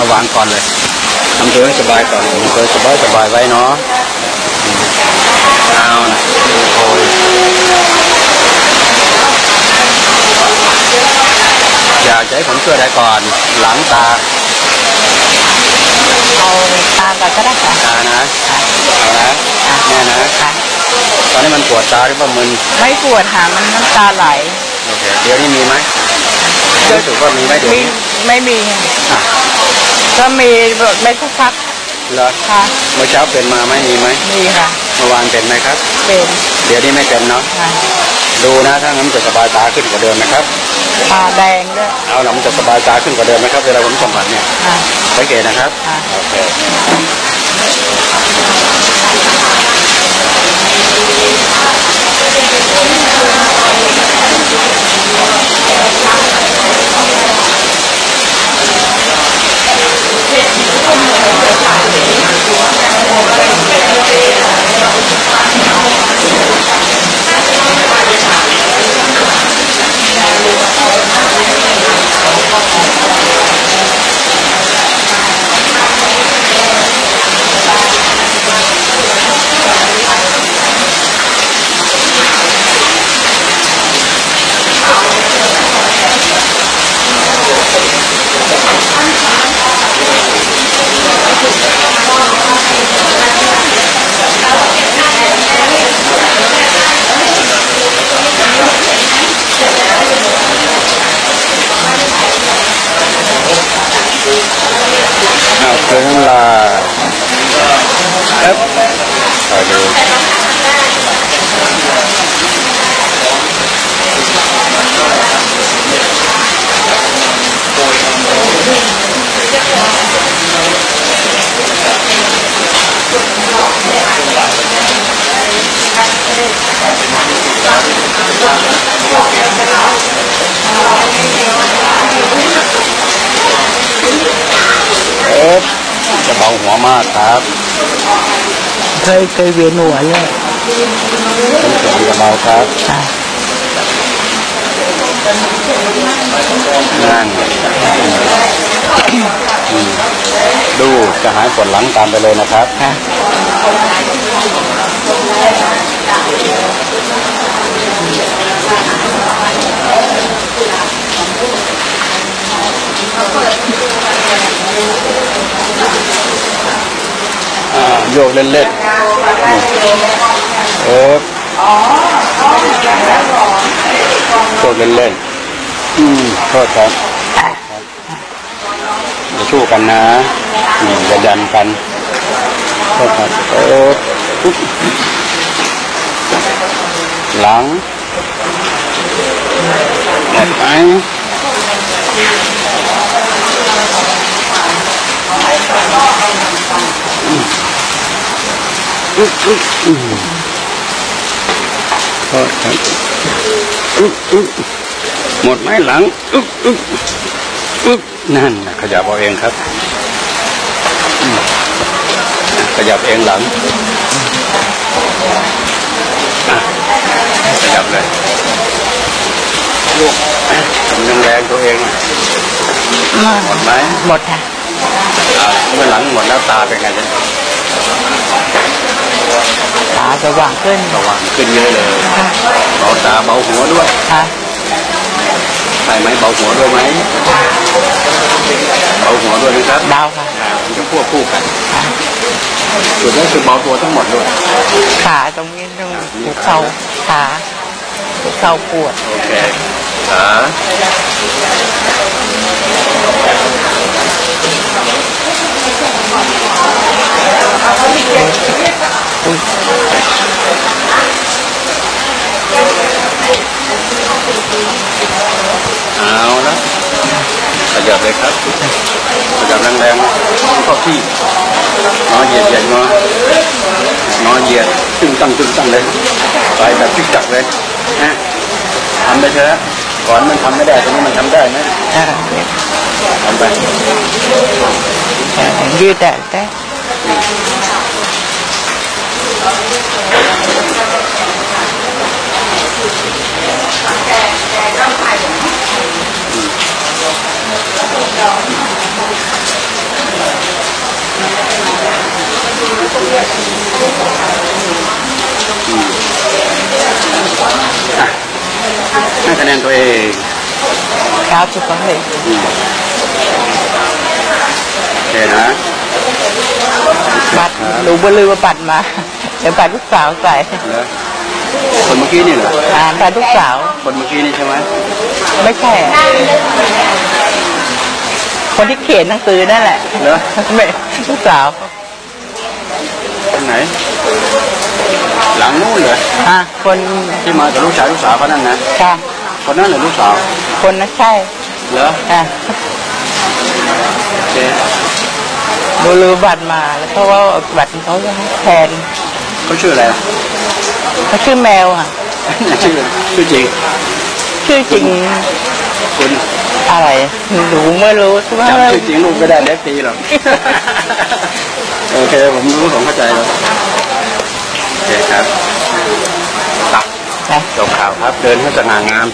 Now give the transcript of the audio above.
มาวางก่อนเลยทำตัวให้สบายก่อนทำตัวสบายสบายๆไว้เนาะเอานะโอ้ยอยากจะให้ผมช่วยอะไรก่อน หลังตาเอาตาก่อนก็ได้ค่ะตานะเอานะแน่นะค่ะตอนนี้มันปวดตาหรือว่ามึนไม่ปวดค่ะมันน้ำตาไหลโอเคเดี๋ยวนี้มีไหมรู้สึกว่ามีไหมเดี๋ยวมีนี้ไม่มีอะ ก็มีไม่สักพักเหรอค่ะเมื่อเช้าเป็นมาไหมมีไหมมีค่ะเมื่อวานเป็นไหมครับ เป็น เดี๋ยวนี้ไม่เป็นเนาะค่ะดูนะถ้างั้นจะสบายตาขึ้นกว่าเดิมนะครับตาแดงด้วยเอาละมันจะสบายตาขึ้นกว่าเดิมนะครับเวลาผมสัมผัสเนี่ยค่ะสังเกตนะครับค่ะโอเค เอ๊บจะเบาหัวมากครับเคยเคยเวียนหัวเลยต้องเสียงจะเบาครับค่ะนั่งอืมดูจะหายปวดหลังตามไปเลยนะครับ ค่ะ อ่า โยกเล่นๆเออโยกเล่นๆอืมโทษครับอย่าชู้กันนะนี่อย่ายันกันโทษครับเออปุ๊บหลังหมดไหมอึ๊บอึ๊บอืมโทษครับอึ๊บอึ๊บ หมดไหมหลังอึ๊บอึ๊บอึ๊บนั่นขยับเอาเองครับ ขยับเองหลังขยับเลยลูกทำแรงตัวเองหมดไหมหมดค่ะอ่าเมื่อหลังหมดแล้วตาเป็นไงจ๊ะ ตาสว่างขึ้นสว่างขึ้นเยอะเลยค่ะเบาตาเบาหัวด้วยค่ะใช่ไหมเบาหัวด้วยไหมเบาหัวด้วยนะครับดาวค่ะอ่ามันจะควบคู่กันค่ะส่วนนี้คือเบาตัวทั้งหมดด้วยขาตรงนี้ตรงหัวเข่าขาหัวเข่าปวดโอเคขาเอา ขยับเลยครับขยับแรงๆเข้าที่นอนเหยียดเหยียดงอนอนเหยียดตึงตั้งตึงตั้งเลยไปแบบพิกจักเลยนะทำไปเถอะก่อนมันทำไม่ได้ตรงนี้มันทำได้ไหมค่ะทำไปยืดแต่แต่ ให้คะแนนตัวเองครับถูกต้องเลยโอเคนะบัตรหนูบลือมาบัตรมาเดี๋ยวบัตรลูกสาวใส่คนเมื่อกี้นี่เหรออ่าบัตรลูกสาว คนเมื่อกี้นี่ใช่ไหมไม่ใช่ คนที่เขียนหนังสือนั่นแหละเหรอไม่ลูกสาวคนไหน หลังนู้นเหรออะคนที่มากับลูกชายลูกสาวเขานั่นนะค่ะคนนั้นเหรอลูกสาว คนนั้นใช่เหรออะโอเคดูลืมบัตรมาแล้วเพราะว่าบัตรเขายังแทนเขาชื่ออะไรเขาชื่อแมวอะชื่อชื่อจริง ชื่อจริงคุณ อะไรหนูไม่รู้ว่าจำชื่อจริงลูกไม่ได้เล็กทีหรอกโอเค ผมรู้ผมเข้าใจแล้วโอเคครับตักนะจบข่าวครับ เดินให้สง่างาม